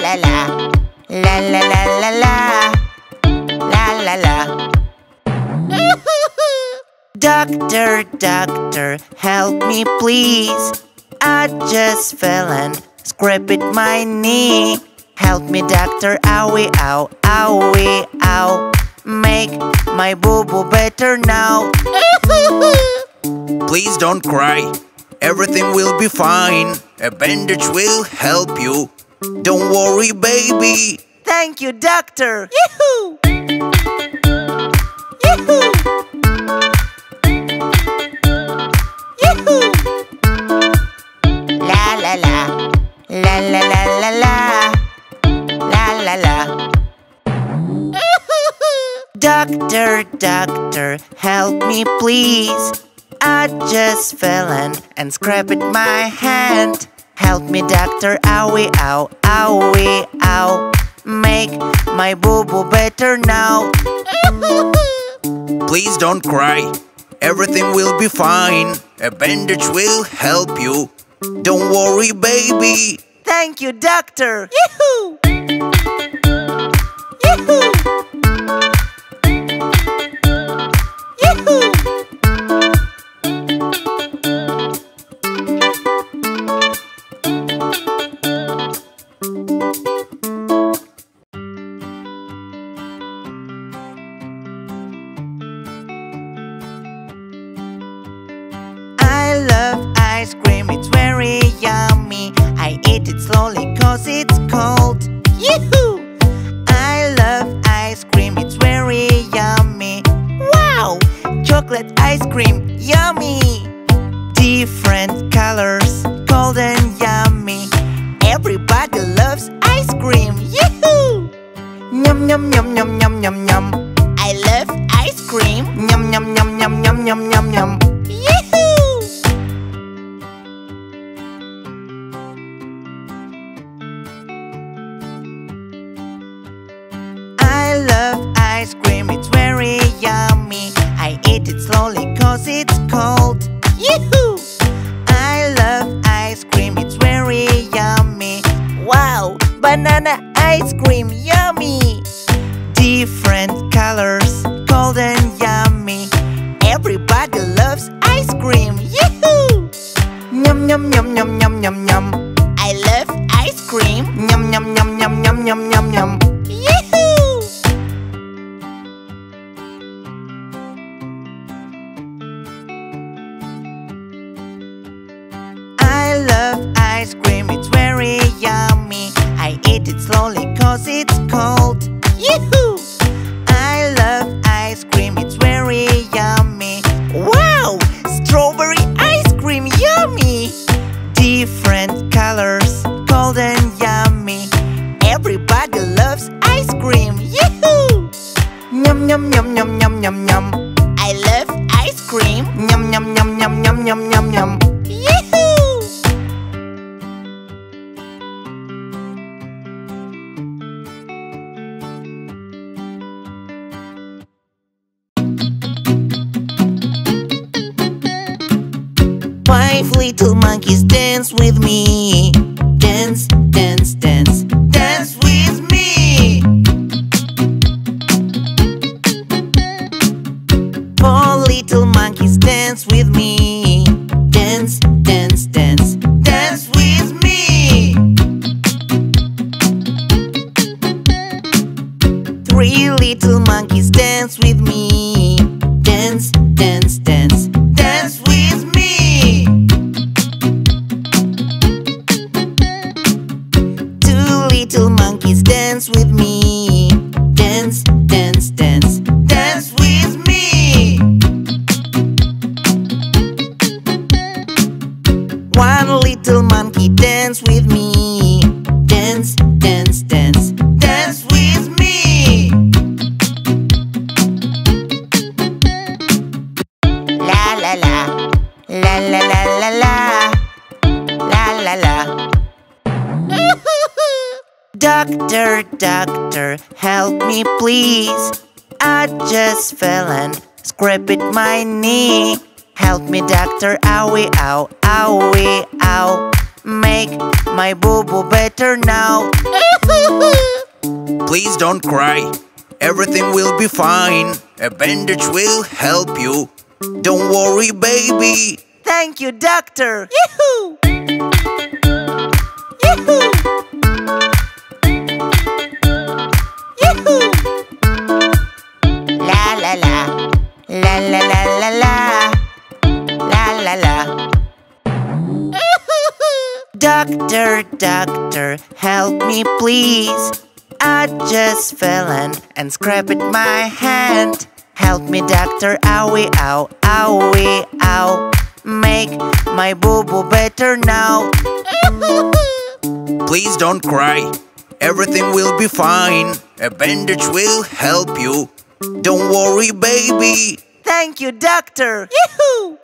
la la, la la la la la, la la la. doctor, doctor, help me please. I just fell and scraped my knee. Help me, doctor, owie, ow, owie, ow. Make my boo boo better now. Please don't cry. Everything will be fine. A bandage will help you. Don't worry, baby. Thank you, doctor. Yahoo! Yahoo! Yahoo! La la la, la la la la la, la la la. Doctor, doctor, help me please. I just fell and, and scraped my hand. Help me, doctor, owie, ow, owie, ow. Make my boo boo better now. Please don't cry. Everything will be fine. A bandage will help you. Don't worry, baby. Thank you, doctor. Yahoo! Yahoo! Ice cream, it's very yummy. I eat it slowly cause it's cold. Yoo-hoo! I love ice cream, it's very yummy. Wow! Chocolate ice cream, yummy! Different colors, cold and yummy. Everybody loves ice cream. Yoo-hoo! Yum yum yum yum yum yum yum. I love ice cream. Yum yum yum yum yum yum yum yum. Ice cream, it's very yummy. I eat it slowly cause it's cold. Yoo-hoo! I love ice cream, it's very yummy. Wow, banana ice cream, yummy! Different colors, cold and yummy. Everybody loves ice cream, yoo-hoo! Yum yum yum yum yum yum yum. I love ice cream. Yum yum yum yum yum yum yum yum. Ice cream, it's very yummy. I eat it slowly cause it's cold. Yoo-hoo! Five little monkeys dance with me. Dance, dance, dance, dance with me. Four little monkeys dance with me. Dance, dance, dance, dance with me. Three little monkeys dance with me. Dance, little monkeys dance with me. Dance, dance, dance, dance with me. One little monkey dance with me. Dance, dance, dance, dance with me. La la la, la la la la la, la la la. Doctor, doctor, help me please. I just fell and scraped my knee. Help me, doctor, owie, ow, owie, ow. Make my boo boo better now. Please don't cry. Everything will be fine. A bandage will help you. Don't worry, baby. Thank you, doctor. Yahoo! Yahoo! La la la. Doctor, doctor, help me please. I just fell and, and scraped my hand. Help me, doctor, owie, ow, owie, ow. Make my boo boo better now. Please don't cry. Everything will be fine. A bandage will help you. Don't worry, baby. Thank you, doctor. Yahoo!